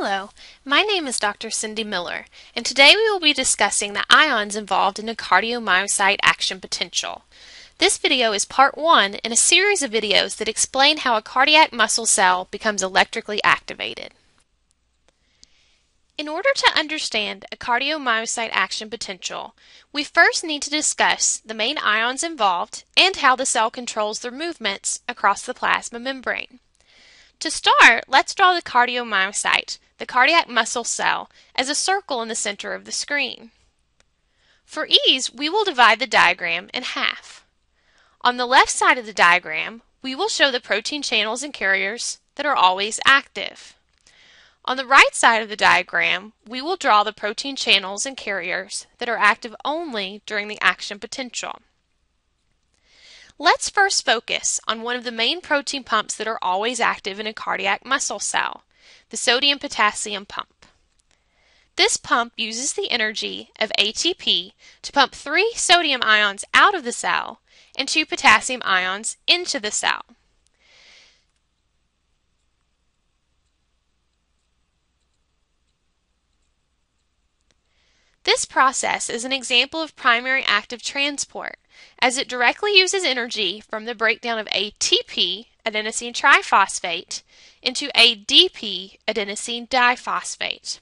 Hello, my name is Dr. Cindy Miller, and today we will be discussing the ions involved in a cardiomyocyte action potential. This video is part one in a series of videos that explain how a cardiac muscle cell becomes electrically activated. In order to understand a cardiomyocyte action potential, we first need to discuss the main ions involved and how the cell controls their movements across the plasma membrane. To start, let's draw the cardiomyocyte, the cardiac muscle cell, as a circle in the center of the screen. For ease, we will divide the diagram in half. On the left side of the diagram, we will show the protein channels and carriers that are always active. On the right side of the diagram, we will draw the protein channels and carriers that are active only during the action potential. Let's first focus on one of the main protein pumps that are always active in a cardiac muscle cell, the sodium-potassium pump. This pump uses the energy of ATP to pump three sodium ions out of the cell and two potassium ions into the cell. This process is an example of primary active transport, as it directly uses energy from the breakdown of ATP, adenosine triphosphate, into ADP, adenosine diphosphate.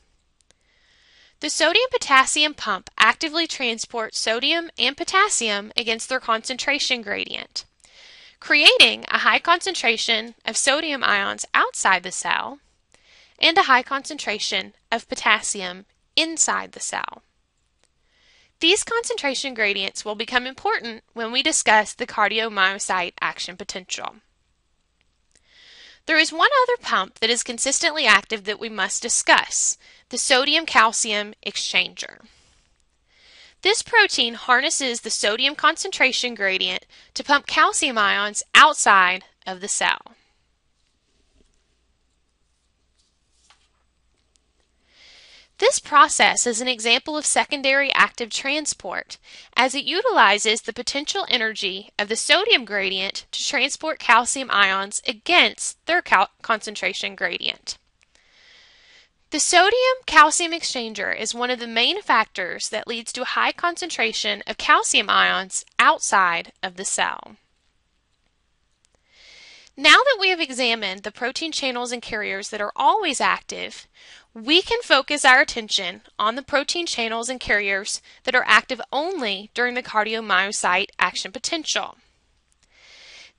The sodium-potassium pump actively transports sodium and potassium against their concentration gradient, creating a high concentration of sodium ions outside the cell and a high concentration of potassium inside the cell. These concentration gradients will become important when we discuss the cardiomyocyte action potential. There is one other pump that is consistently active that we must discuss, the sodium-calcium exchanger. This protein harnesses the sodium concentration gradient to pump calcium ions outside of the cell. This process is an example of secondary active transport, as it utilizes the potential energy of the sodium gradient to transport calcium ions against their concentration gradient. The sodium-calcium exchanger is one of the main factors that leads to a high concentration of calcium ions outside of the cell. Now that we have examined the protein channels and carriers that are always active, we can focus our attention on the protein channels and carriers that are active only during the cardiomyocyte action potential.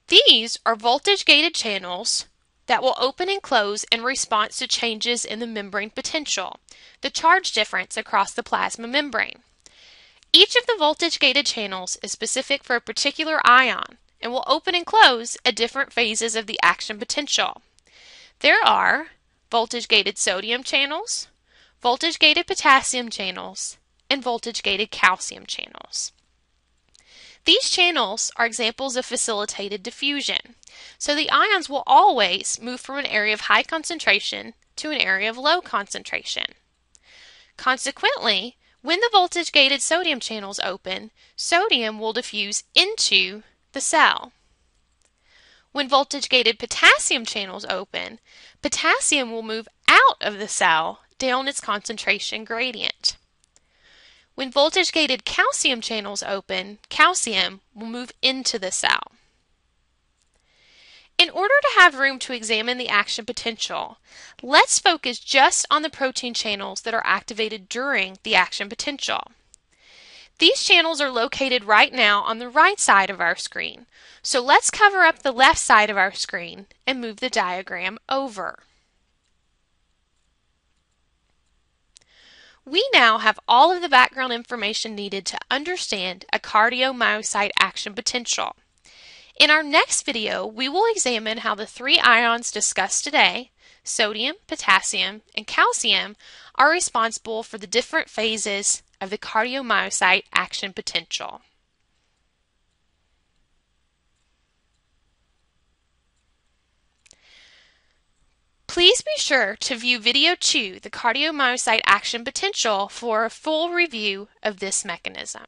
These are voltage-gated channels that will open and close in response to changes in the membrane potential, the charge difference across the plasma membrane. Each of the voltage-gated channels is specific for a particular ion, and will open and close at different phases of the action potential. There are voltage-gated sodium channels, voltage-gated potassium channels, and voltage-gated calcium channels. These channels are examples of facilitated diffusion, so the ions will always move from an area of high concentration to an area of low concentration. Consequently, when the voltage-gated sodium channels open, sodium will diffuse into the cell. When voltage-gated potassium channels open, potassium will move out of the cell down its concentration gradient. When voltage-gated calcium channels open, calcium will move into the cell. In order to have room to examine the action potential, let's focus just on the protein channels that are activated during the action potential. These channels are located right now on the right side of our screen, so let's cover up the left side of our screen and move the diagram over. We now have all of the background information needed to understand a cardiomyocyte action potential. In our next video, we will examine how the three ions discussed today, sodium, potassium, and calcium, are responsible for the different phases of the cardiomyocyte action potential. Please be sure to view video 2, the cardiomyocyte action potential, for a full review of this mechanism.